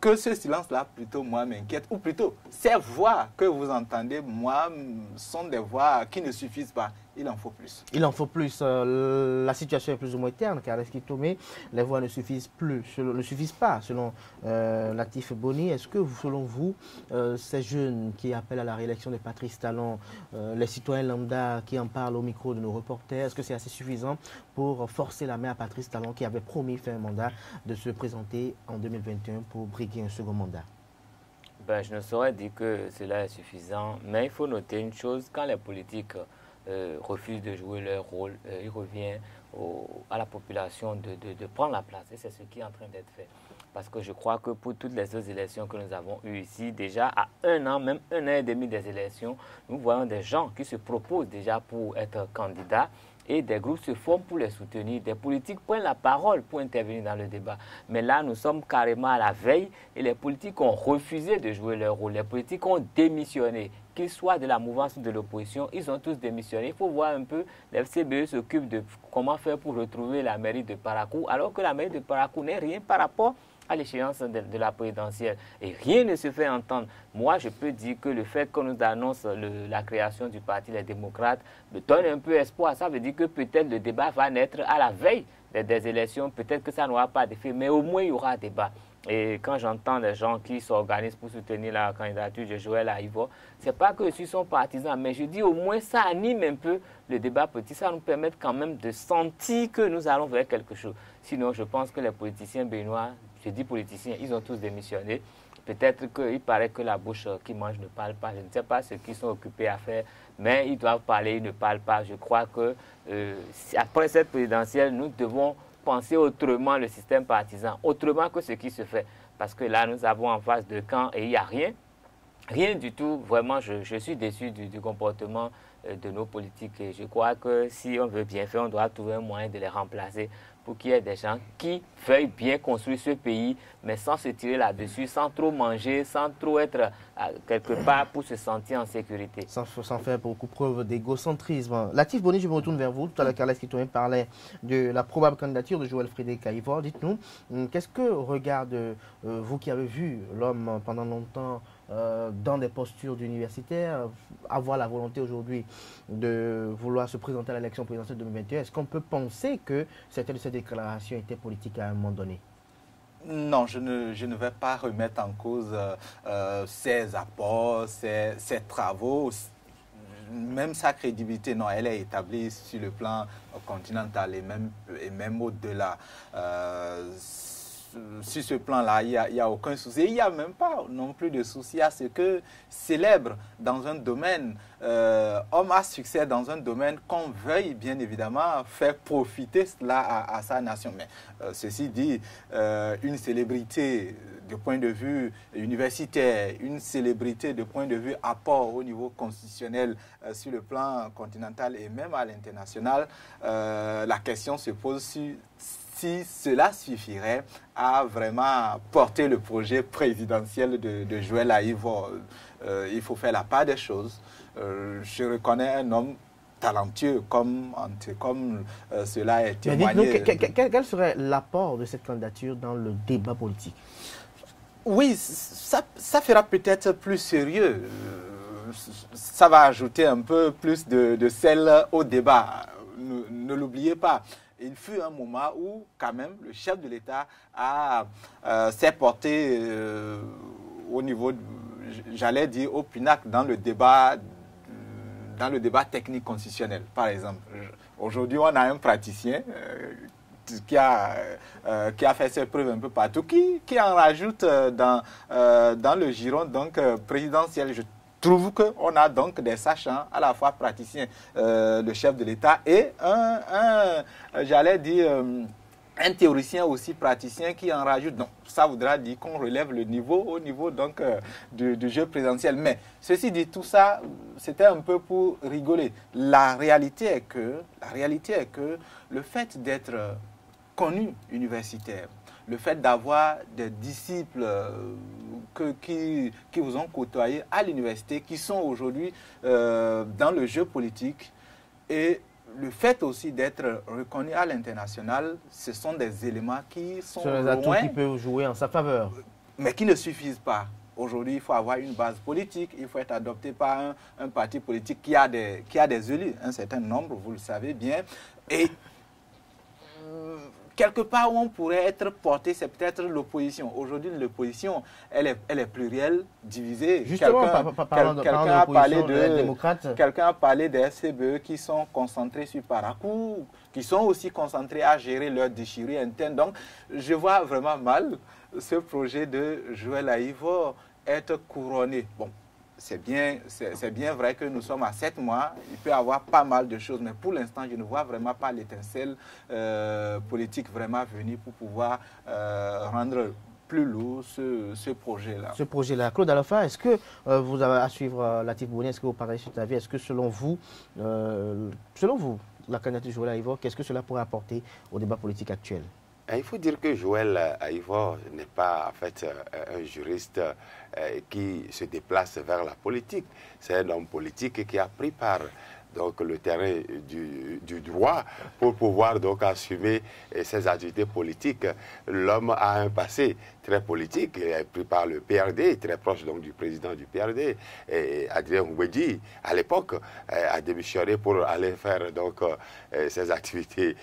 que ce silence-là, plutôt, moi, m'inquiète. Ou plutôt, ces voix que vous entendez, moi, sont des voix qui ne suffisent pas il en faut plus. Il en faut plus. Euh, la situation est plus ou moins terne car Tomé, les voix ne suffisent plus, ne suffisent pas selon euh, Latif Boni. Est-ce que selon vous, euh, ces jeunes qui appellent à la réélection de Patrice Talon, les citoyens lambda qui en parlent au micro de nos reporters, est-ce que c'est assez suffisant pour forcer la main à Patrice Talon qui avait promis faire un mandat de se présenter en 2021 pour briguer un second mandat? Ben, je ne saurais dire que cela est suffisant, mais il faut noter une chose, quand les politiques euh, refusent de jouer leur rôle, euh, il revient à la population de, de, prendre la place. Et c'est ce qui est en train d'être fait. Parce que je crois que pour toutes les autres élections que nous avons eues ici, déjà à un an, même un an et demi des élections, nous voyons des gens qui se proposent déjà pour être candidats et des groupes se forment pour les soutenir. Des politiques prennent la parole pour intervenir dans le débat. Mais là, nous sommes carrément à la veille et les politiques ont refusé de jouer leur rôle. Les politiques ont démissionné. Qu'ils soient de la mouvance ou de l'opposition, ils ont tous démissionné. Il faut voir un peu, les FCBE s'occupent de comment faire pour retrouver la mairie de Paracou, alors que la mairie de Paracou n'est rien par rapport à l'échéance de, la présidentielle. Et rien ne se fait entendre. Moi, je peux dire que le fait qu'on nous annonce la création du Parti des démocrates me donne un peu espoir. Ça veut dire que peut-être le débat va naître à la veille des, élections. Peut-être que ça n'aura pas d'effet, mais au moins il y aura débat. Et quand j'entends des gens qui s'organisent pour soutenir la candidature de Joël Aïvo, ce n'est pas que je suis son partisan, mais je dis au moins ça anime un peu le débat petit. Ça nous permet quand même de sentir que nous allons vers quelque chose. Sinon, je pense que les politiciens béninois je dis politiciens, ils ont tous démissionné. Peut-être qu'il paraît que la bouche qui mange ne parle pas. Je ne sais pas ce qu'ils sont occupés à faire, mais ils doivent parler, ils ne parlent pas. Je crois que euh, après cette présidentielle, nous devons penser autrement le système partisan, autrement que ce qui se fait. Parce que là, nous avons en face de camp et il n'y a rien. Rien du tout. Vraiment, je, suis déçu du, comportement euh, de nos politiques. Et je crois que si on veut bien faire, on doit trouver un moyen de les remplacer pour qu'il y ait des gens qui veuillent bien construire ce pays, mais sans se tirer là-dessus, sans trop manger, sans trop être euh, quelque part pour se sentir en sécurité. Sans, faire beaucoup preuve d'égocentrisme. Latif Boni, je me retourne vers vous. Tout à l'heure, Carles Kitouin parlait de la probable candidature de Joël Frédéric Caïvor. Dites-nous, hum, qu'est-ce que regarde, euh, vous qui avez vu l'homme pendant longtemps euh, dans des postures d'universitaires, avoir la volonté aujourd'hui de vouloir se présenter à l'élection présidentielle 2021, est-ce qu'on peut penser que certaines de ces déclarations étaient politiques à un moment donné? Non, je ne, je ne vais pas remettre en cause euh, ses apports, ses, travaux, même sa crédibilité, non, elle est établie sur le plan continental et même, et même au-delà. Euh, sur ce plan-là, il n'y a, aucun souci. Il n'y a même pas non plus de souci à ce que célèbre dans un domaine, euh, homme à succès dans un domaine qu'on veuille bien évidemment faire profiter cela à, sa nation. Mais euh, ceci dit, une célébrité de point de vue universitaire, une célébrité de point de vue apport au niveau constitutionnel euh, sur le plan continental et même à l'international, euh, la question se pose si, si, cela suffirait à vraiment porter le projet présidentiel de, de Joël Aïvo. Euh, il faut faire la part des choses. je reconnais un homme talentueux comme, comme cela est témoigné. quel serait l'apport de cette candidature dans le débat politique? Oui, ça, ça fera peut-être plus sérieux. Ça va ajouter un peu plus de, sel au débat. Ne, l'oubliez pas. Il fut un moment où, quand même, le chef de l'État euh, s'est porté euh, au niveau, j'allais dire, au pinacle dans le débat dans le débat technique constitutionnel, par exemple. Aujourd'hui, on a un praticien euh, qui a, euh, qui a fait ses preuves un peu partout, qui, qui en rajoute dans, dans le giron donc, présidentiel. Trouve qu'on a donc des sachants, à la fois praticiens, le chef de l'État et un, j'allais dire, un théoricien aussi praticien qui en rajoute. Donc, ça voudra dire qu'on relève le niveau au niveau donc du, du, jeu présidentiel. Mais ceci dit, tout ça, c'était un peu pour rigoler. La réalité est que le fait d'être connu universitaire. Le fait d'avoir des disciples euh, que, qui, qui, vous ont côtoyé à l'université, qui sont aujourd'hui euh, dans le jeu politique, et le fait aussi d'être reconnu à l'international, ce sont des éléments qui sont Ce des atouts qui peuvent jouer en sa faveur. Mais qui ne suffisent pas. Aujourd'hui, il faut avoir une base politique, il faut être adopté par un, un, parti politique qui a, des, qui a des élus, un certain nombre, vous le savez bien. Et quelque part où on pourrait être porté, c'est peut-être l'opposition. Aujourd'hui, l'opposition, elle est, elle est plurielle, divisée. Justement, quelqu'un a parlé de, quelqu'un a parlé des SCBE qui sont concentrés sur Parakou, qui sont aussi concentrés à gérer leur déchirure interne. Donc, je vois vraiment mal ce projet de Joël Aïvo être couronné. Bon, c'est bien, c'est bien vrai que nous sommes à sept mois, il peut y avoir pas mal de choses, mais pour l'instant, je ne vois vraiment pas l'étincelle euh, politique vraiment venir pour pouvoir euh, rendre plus lourd ce, projet-là. Ce projet-là. Claude Alafa, est-ce que euh, vous avez à suivre Latif Bouni, est-ce que vous parlez sur ta vie, est-ce que selon vous, selon vous, la candidature de Joël Aïvor, qu'est-ce que cela pourrait apporter au débat politique actuel? Il faut dire que Joël Aïvor n'est pas en fait un juriste euh, qui se déplace vers la politique. C'est un homme politique qui a pris part donc le terrain du, du, droit pour pouvoir donc assumer euh, ses activités politiques. L'homme a un passé très politique, il est pris par le PRD, très proche donc du président du PRD, et Adrien Ouedi, à l'époque, euh, a démissionné pour aller faire donc euh, ses activités,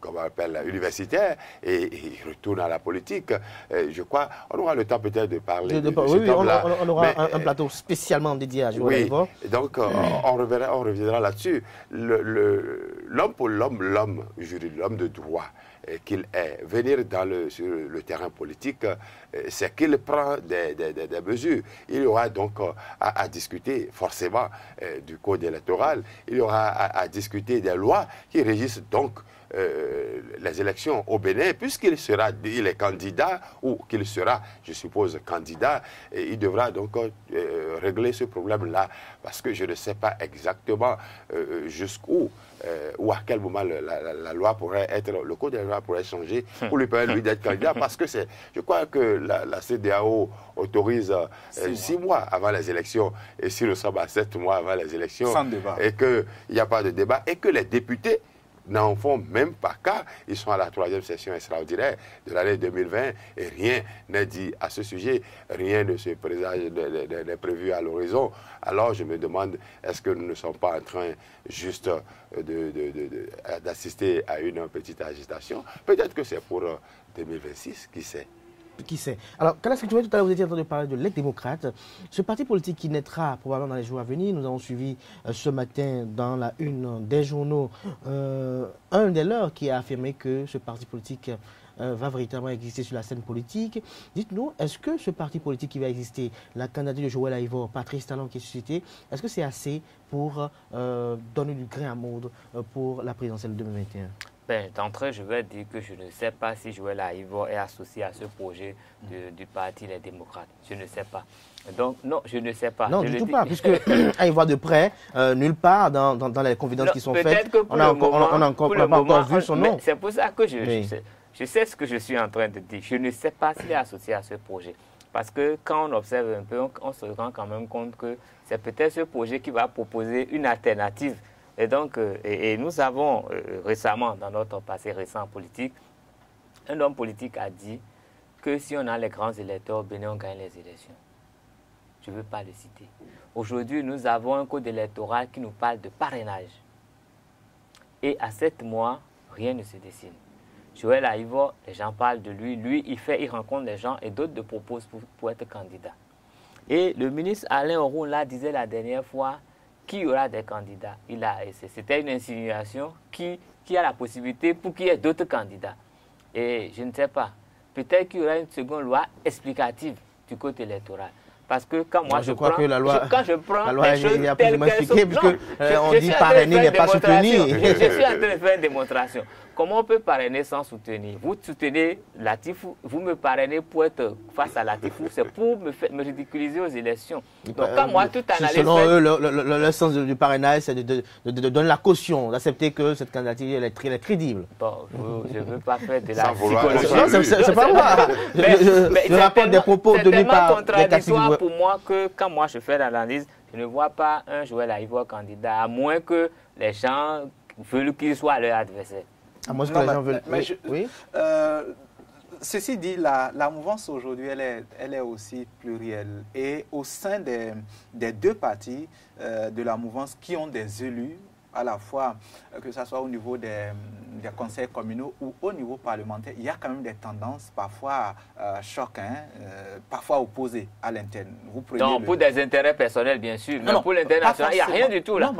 comme on appelle, universitaires, et, il retourne à la politique. je crois, on aura le temps peut-être de parler de, Oui, on, aura un, plateau spécialement dédié à Joël Oui, donc on, reviendra, on reviendra là-dessus. L'homme pour l'homme, l'homme juridique, l'homme de droit euh, qu'il est, venir dans le, sur le terrain politique, euh, c'est qu'il prend des, mesures. Il y aura donc euh, à, discuter forcément du code électoral, il y aura à discuter des lois qui régissent donc euh, les élections au Bénin, puisqu'il sera, il est candidat, ou qu'il sera, je suppose, candidat, et il devra donc euh, régler ce problème-là, parce que je ne sais pas exactement euh, jusqu'où ou à quel moment la, loi pourrait être, le code de la loi pourrait changer pour lui permettre lui d'être candidat, parce que c'est, je crois que la, CDAO autorise six, mois. avant les élections, et si nous sommes à sept mois avant les élections, et qu'il n'y a pas de débat, et que les députés n'en font même pas cas. Ils sont à la troisième session extraordinaire de l'année 2020 et rien n'est dit à ce sujet. Rien ne se présage, n'est prévu à l'horizon. Alors je me demande, est-ce que nous ne sommes pas en train juste d'assister à une petite agitation? Peut-être que c'est pour 2026, euh, qui sait? Qui sait? Alors, Kalas, tout à l'heure, vous étiez en train de parler de l'aide démocrate. Ce parti politique qui naîtra probablement dans les jours à venir, nous avons suivi euh, ce matin dans la une des journaux euh, un des leurs qui a affirmé que ce parti politique euh, va véritablement exister sur la scène politique. Dites-nous, est-ce que ce parti politique qui va exister, la candidature de Joël Aïvor, Patrice Talon qui est suscité, est-ce que c'est assez pour donner du grain à moudre pour la présidentielle 2021 ben, D'entrée, je vais dire que je ne sais pas si Joël Aïvor est associé à ce projet du Parti Les Démocrates. Je ne sais pas. Donc, non, je ne sais pas. Non, du tout pas, puisque Aïvor de près, euh, nulle part dans, dans, les confidences qui sont faites, on n'a encore, encore, vu son nom. C'est pour ça que je, je, sais, ce que je suis en train de dire. Je ne sais pas s'il est associé à ce projet. Parce que quand on observe un peu, on, se rend quand même compte que c'est peut-être ce projet qui va proposer une alternative et donc, euh, et, nous avons euh, récemment, dans notre passé récent politique, un homme politique a dit que si on a les grands électeurs, Bénin, on gagne les élections. Je ne veux pas le citer. Aujourd'hui, nous avons un code électoral qui nous parle de parrainage. Et à sept mois, rien ne se dessine. Joël Aïvo, les gens parlent de lui. Lui, il fait, il rencontre les gens et d'autres le proposent pour, être candidat. Et le ministre Alain Oroun, là, disait la dernière fois qui aura des candidats. Il a, c'était une insinuation qui, qui a la possibilité pour qu'il y ait d'autres candidats. Et je ne sais pas. Peut-être qu'il y aura une seconde loi explicative du côté électoral. Parce que quand moi, je, crois prends, que la loi, quand je prends la loi les choses telles qu'elles sont... puisque euh, on dit parrainer n'est pas soutenu. Je, je, suis en train de faire une démonstration. Comment on peut parrainer sans soutenir? Vous soutenez Latifou, vous me parrainez pour être face à Latifou, c'est pour me, faire, me ridiculiser aux élections. Donc quand moi, tout analyse... Selon eux, le, le, le, sens du parrainage, c'est de, de, de, donner la caution, d'accepter que cette candidature est, est crédible. Bon, je ne veux pas faire de la psychologie. c'est pas moi. Je, rapporte des propos donnés par des pour moi que quand moi je fais l'analyse, je ne vois pas un joueur Ivoire candidat, à moins que les gens veulent qu'il soit leur adversaire. À moins que les gens veulent. oui. Euh, ceci dit, la, la mouvance aujourd'hui, elle est, elle est aussi plurielle. Et au sein des, des deux partis euh, de la mouvance qui ont des élus, à la fois, euh, que ce soit au niveau des, des, conseils communaux ou au niveau parlementaire, il y a quand même des tendances parfois euh, choquantes, euh, parfois opposées à l'interne. Donc, pour des intérêts personnels, bien sûr, mais pour l'international, il n'y a rien du tout là.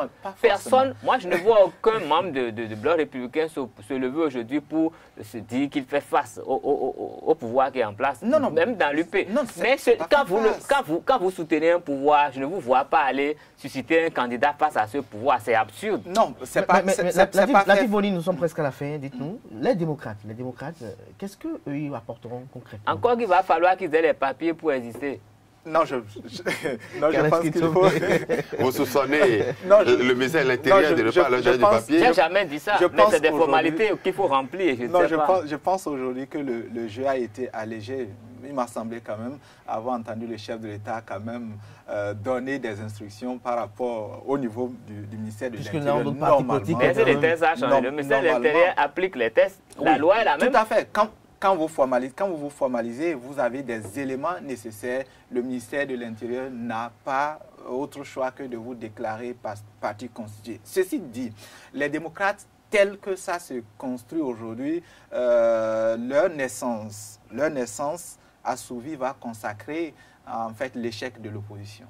Personne, moi je ne vois aucun membre de, de, Bloc républicain se, se lever aujourd'hui pour se dire qu'il fait face au, au, au, pouvoir qui est en place, non, non, même dans l'UP. Mais quand vous, quand, vous, quand vous soutenez un pouvoir, je ne vous vois pas aller susciter un candidat face à ce pouvoir, c'est absurde. Non, c'est pas. Mais, mais, la, la, nous sommes presque à la fin. Dites-nous, les démocrates, les démocrates, euh, qu'est-ce qu'eux ils apporteront concrètement? Encore qu'il va falloir qu'ils aient les papiers pour exister. Non, je, non, je pense qu'il faut. Vous soupçonnez le ministère de l'Intérieur de ne pas allonger du papier Je n'ai jamais dit ça, mais c'est des formalités qu'il faut remplir. Je non, je, Pense, je pense aujourd'hui que le, le, jeu a été allégé. Il m'a semblé quand même avoir entendu le chef de l'État quand même euh, donner des instructions par rapport au niveau du, ministère de l'Intérieur. Normalement, les tests a changé. Le ministère de l'Intérieur applique les tests. La loi est la même. Tout à fait. Quand, quand vous, formalisez, vous formalisez, vous avez des éléments nécessaires. Le ministère de l'Intérieur n'a pas autre choix que de vous déclarer parti constitué. Ceci dit, les démocrates tels que ça se construit aujourd'hui, euh, leur naissance, leur naissance assouvie va consacrer en fait l'échec de l'opposition.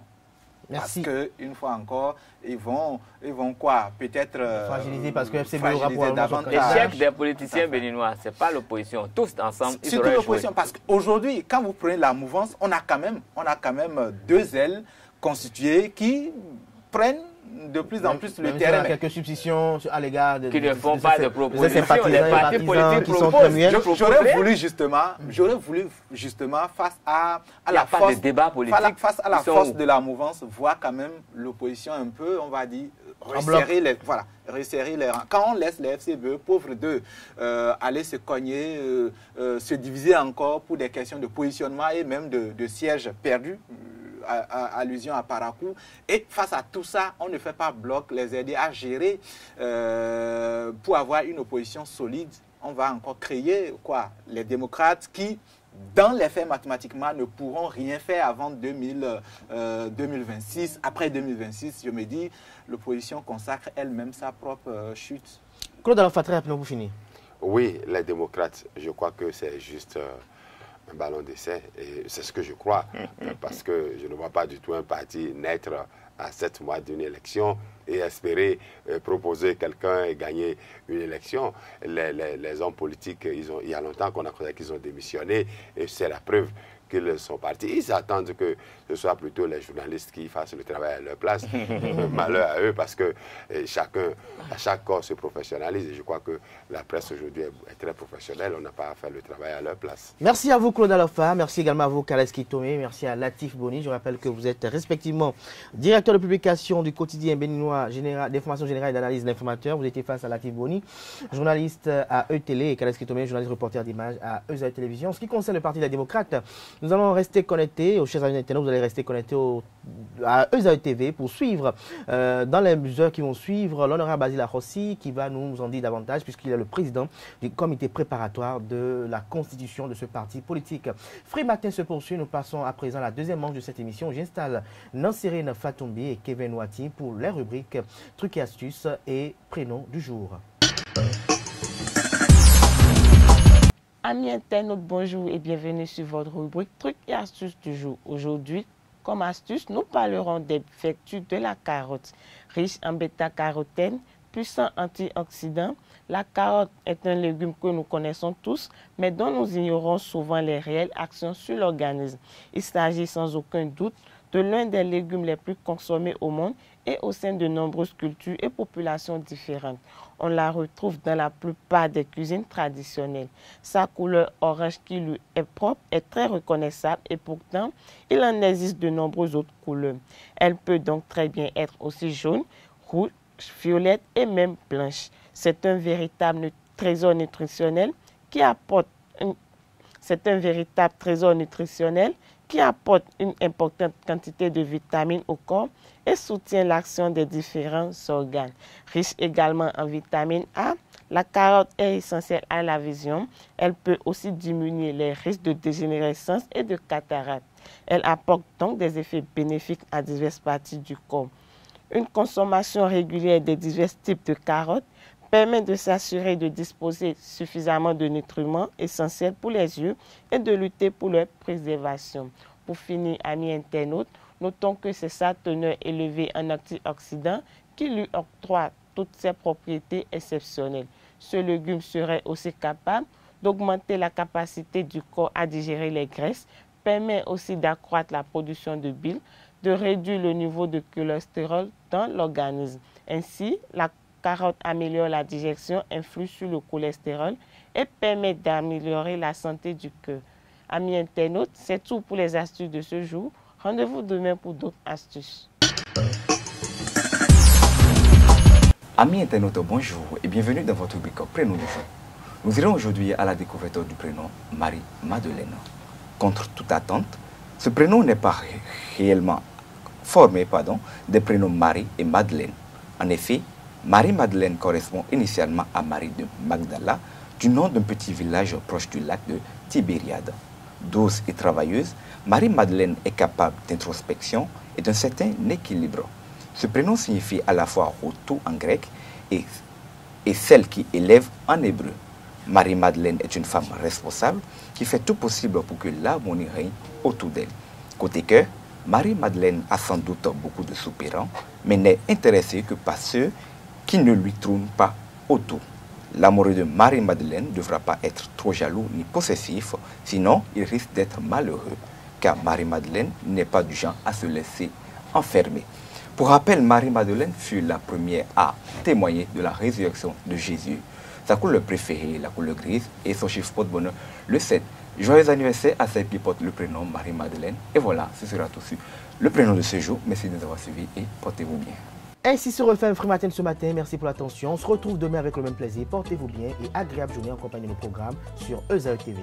Parce qu'une fois encore, ils vont, ils vont quoi? Peut-être. Euh, fragiliser parce que FCB aura davantage. L'échec des politiciens béninois, ce n'est pas l'opposition. Tous ensemble, ils Surtout l'opposition, parce qu'aujourd'hui, quand vous prenez la mouvance, on a quand même, on a quand même deux ailes constituées qui prennent de plus en plus le terrain. Il y a quelques substitutions à l'égard de, qui ne font pas de propositions. Les partis politiques très J'aurais voulu justement, j'aurais voulu justement face à, à la force, de débat politique. face à la force de la mouvance, voir quand même l'opposition un peu, on va dire, resserrer les, voilà, resserrer les rangs. Quand on laisse les FCBE, pauvres d'eux, euh, aller se cogner, euh, euh, se diviser encore pour des questions de positionnement et même de, de sièges perdus, allusion à Paracou. Et face à tout ça, on ne fait pas bloc, les aider à gérer euh, pour avoir une opposition solide. On va encore créer quoi Les démocrates qui, dans les faits mathématiquement, ne pourront rien faire avant 2000, 2026. Euh, Après 2026, je me dis, l'opposition consacre elle-même sa propre euh, chute. Claude Alphatri, pour finir. Oui, les démocrates, je crois que c'est juste un ballon d'essai. Et c'est ce que je crois, parce que je ne vois pas du tout un parti naître à sept mois d'une élection et espérer euh, proposer quelqu'un et gagner une élection. Les, hommes politiques, ils ont, il y a longtemps qu'on a cru qu'ils ont démissionné et c'est la preuve qu'ils sont partis. Ils attendent que ce soit plutôt les journalistes qui fassent le travail à leur place. Malheur à eux parce que eh, chacun, à chaque corps se professionnalise. Et je crois que la presse aujourd'hui est, très professionnelle. On n'a pas à faire le travail à leur place. Merci à vous, Claude Alofa. Merci également à vous, Kaleski Tomé. Merci à Latif Boni. Je rappelle que vous êtes respectivement directeur de publication du quotidien béninois d'information générale et d'analyse d'informateurs. Vous étiez face à Latif Boni, journaliste à E-Télé et Kaleski Tomé, journaliste reporter d'image à EZA Télévision. En ce qui concerne le Parti des démocrates, nous allons rester connectés, aux chers amis internautes, vous allez rester connectés à ESAE TV pour suivre, euh, dans les heures qui vont suivre, l'honorable Basile Rossi qui va nous en dire davantage puisqu'il est le président du comité préparatoire de la constitution de ce parti politique. Free Matin se poursuit, nous passons à présent à la deuxième manche de cette émission. J'installe Nansirine Fatoumbi et Kevin Wati pour les rubriques trucs et astuces et prénoms du jour. Amis internautes, bonjour et bienvenue sur votre rubrique Trucs et astuces du jour. Aujourd'hui, comme astuce, nous parlerons des vertus de la carotte. Riche en bêta-carotène, puissant antioxydant, la carotte est un légume que nous connaissons tous, mais dont nous ignorons souvent les réelles actions sur l'organisme. Il s'agit sans aucun doute de l'un des légumes les plus consommés au monde et au sein de nombreuses cultures et populations différentes. On la retrouve dans la plupart des cuisines traditionnelles. Sa couleur orange qui lui est propre est très reconnaissable et pourtant, il en existe de nombreuses autres couleurs. Elle peut donc très bien être aussi jaune, rouge, violette et même blanche. C'est un véritable trésor nutritionnel qui apporte c'est un véritable trésor nutritionnel qui apporte une importante quantité de vitamines au corps et soutient l'action des différents organes. Riche également en vitamine A, la carotte est essentielle à la vision. Elle peut aussi diminuer les risques de dégénérescence et de cataracte. Elle apporte donc des effets bénéfiques à diverses parties du corps. Une consommation régulière des divers types de carottes permet de s'assurer de disposer suffisamment de nutriments essentiels pour les yeux et de lutter pour leur préservation. Pour finir, amis internautes, notons que c'est sa teneur élevée en antioxydants qui lui octroie toutes ses propriétés exceptionnelles. Ce légume serait aussi capable d'augmenter la capacité du corps à digérer les graisses, permet aussi d'accroître la production de bile, de réduire le niveau de cholestérol dans l'organisme. Ainsi, la carotte améliore la digestion, influe sur le cholestérol et permet d'améliorer la santé du cœur. Amis internautes, c'est tout pour les astuces de ce jour. Rendez-vous demain pour d'autres astuces. Amis internautes, bonjour et bienvenue dans votre rubrique Prénom du jour. Nous irons aujourd'hui à la découverte du prénom Marie-Madeleine. Contre toute attente, ce prénom n'est pas réellement formé pardon, des prénoms Marie et Madeleine. En effet, Marie-Madeleine correspond initialement à Marie de Magdala, du nom d'un petit village proche du lac de Tibériade. Douce et travailleuse, Marie-Madeleine est capable d'introspection et d'un certain équilibre. Ce prénom signifie à la fois retour en grec et, et celle qui élève en hébreu. Marie-Madeleine est une femme responsable qui fait tout possible pour que l'harmonie règne autour d'elle. Côté cœur, Marie-Madeleine a sans doute beaucoup de soupirants, mais n'est intéressée que par ceux qui ne lui tournent pas autour. L'amoureux de Marie-Madeleine ne devra pas être trop jaloux ni possessif, sinon il risque d'être malheureux, car Marie-Madeleine n'est pas du genre à se laisser enfermer. Pour rappel, Marie-Madeleine fut la première à témoigner de la résurrection de Jésus. Sa couleur préférée, la couleur grise, et son chiffre de bonheur, le 7. Joyeux anniversaire à celle qui porte le prénom Marie-Madeleine. Et voilà, ce sera tout le prénom de ce jour. Merci de nous avoir suivis et portez-vous bien. Ainsi se refait un free matin ce matin. Merci pour l'attention. On se retrouve demain avec le même plaisir. Portez-vous bien et agréable journée en compagnie de nos programmes sur EZAE TV.